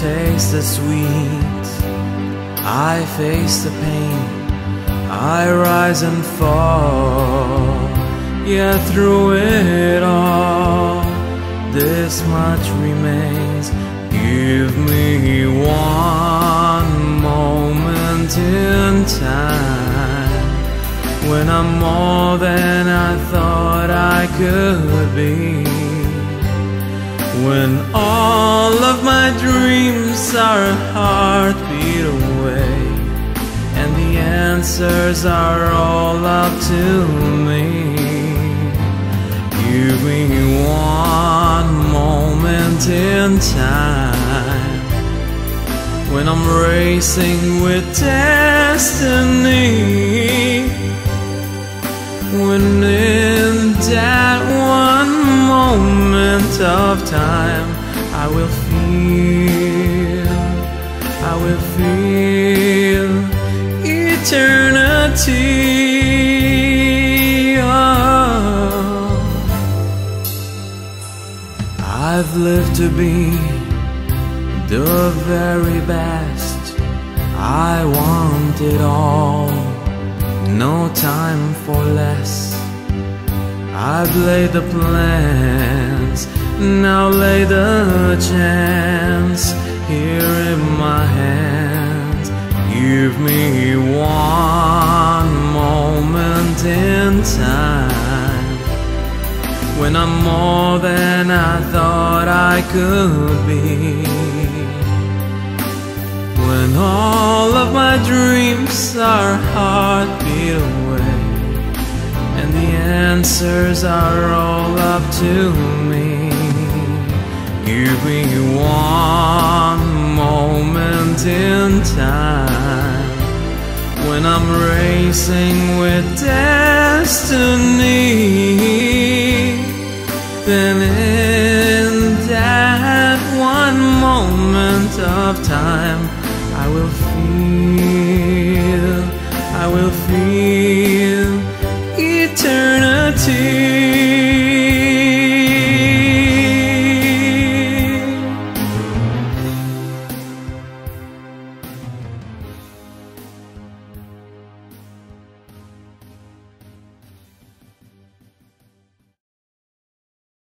taste the sweet. I face the pain, I rise and fall. Yet through it all, this much remains. Give me one moment in time when I'm more than I thought I could be. When all of my dreams are a heartbeat away, and the answers are all up to me. Give me one moment in time when I'm racing with destiny. When of time, I will feel, I will feel eternity. Oh. I've lived to be the very best. I want it all, no time for less. I've laid the plans, now lay the chance here in my hands. Give me one moment in time when I'm more than I thought I could be. When all of my dreams are heartbeat away, and the answers are all up to me. Give me one moment in time when I'm racing with destiny. Then in that one moment of time, I will feel, I will feel eternity.